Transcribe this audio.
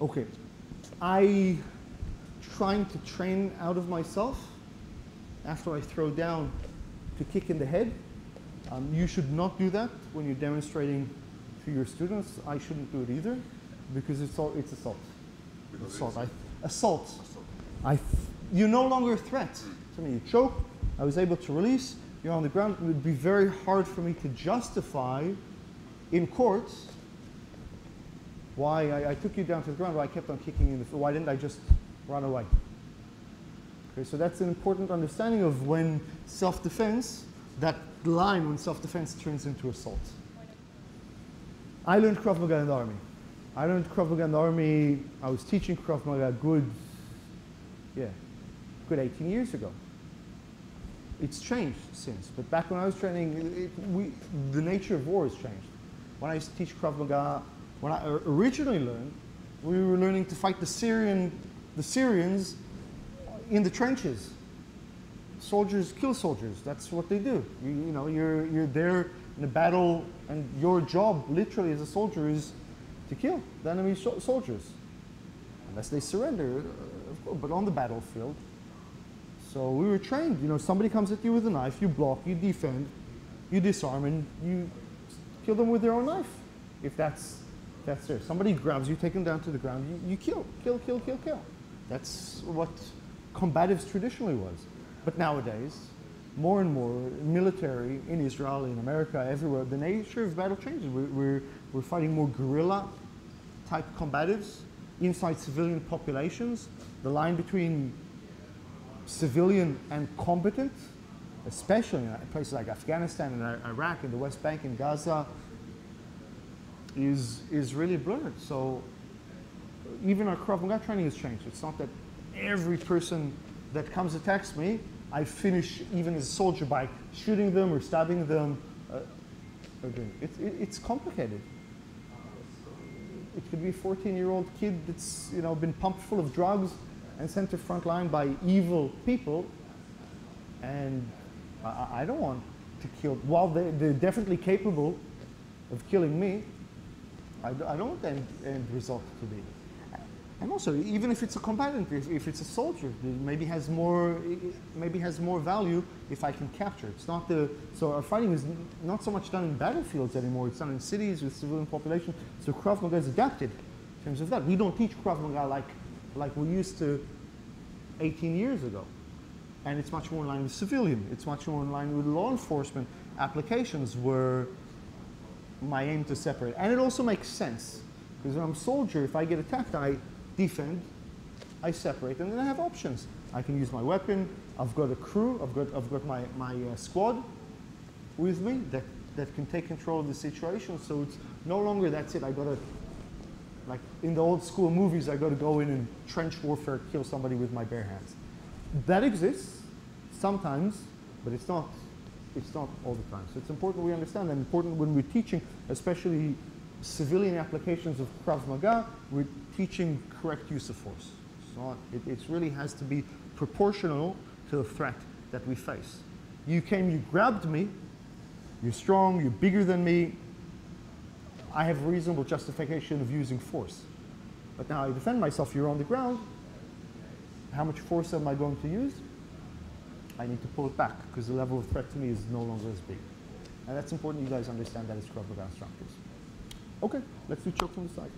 Okay. I trying to train out of myself after I throw down to kick in the head. Um, you should not do that when you're demonstrating to your students. I shouldn't do it either because it's, all, it's assault. Because assault. it's- I, assault. assault. I you're no longer a threat to me. You choke. I was able to release. You're on the ground. It would be very hard for me to justify in court why I, I took you down to the ground, why I kept on kicking you in the foot. Why didn't I just run away? Okay, so that's an important understanding of when self-defense, that line when self-defense turns into assault. I learned Krav Maga in the army. I learned Krav Maga in the army. I was teaching Krav Maga good, yeah, good 18 years ago. It's changed since, but back when I was training, it- we, the nature of war has changed. When I used to teach Krav Maga, when I originally learned, we were learning to fight the Syrian, the Syrians in the trenches. Soldiers kill soldiers. That's what they do. You, you know, you're, you're there in a battle, and your job, literally as a soldier, is to kill the enemy so- soldiers, unless they surrender, uh, of course. But on the battlefield, so we were trained. You know, somebody comes at you with a knife, you block, you defend, you disarm, and you kill them with their own knife. If that's that's there. Somebody grabs you, take them down to the ground, you, you kill, kill, kill, kill, kill. That's what combatives traditionally was. But nowadays, more and more military in Israel, in America, everywhere, the nature of battle changes. We're, we're, we're fighting more guerrilla type combatives inside civilian populations. The line between civilian and combatant, especially in places like Afghanistan and Iraq and the West Bank and Gaza, is, is really blurred. So even our Krav training has changed. It's not that every person that comes attacks me, I finish even as a soldier by shooting them or stabbing them. Uh, it's, it, it's complicated. It could be a 14-year-old kid that's you know been pumped full of drugs and sent to front line by evil people, and I- I, I don't want to kill. While they, they're definitely capable of killing me, I, I don't want the end, end result to be. And also, even if it's a combatant, if, if it's a soldier, maybe has more, maybe has more value if I can capture. It's not the so our fighting is not so much done in battlefields anymore. It's done in cities with civilian population. So Krav Maga is adapted in terms of that. We don't teach Krav Maga like like we used to 18 years ago, and it's much more in line with civilian. It's much more in line with law enforcement applications where my aim to separate. And it also makes sense because when I'm a soldier, if I get attacked, I defend, I separate, and then I have options. I can use my weapon. I've got a crew. I've got I've got my my uh, squad with me that that can take control of the situation. So it's no longer that's it. I got to like in the old school movies, I got to go in and trench warfare, kill somebody with my bare hands. That exists sometimes, but it's not it's not all the time. So it's important we understand and important when we're teaching, especially civilian applications of Krav Maga, we're teaching correct use of force. Not, it, it really has to be proportional to the threat that we face. You came, you grabbed me, you're strong, you're bigger than me, I have reasonable justification of using force. But now I defend myself, you're on the ground, how much force am I going to use? I need to pull it back because the level of threat to me is no longer as big. And that's important you guys understand that it's Krav Maga instructors. Okay, let's do choke from the side.